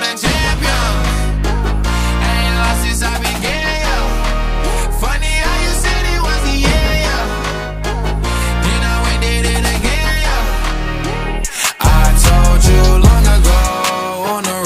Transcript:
know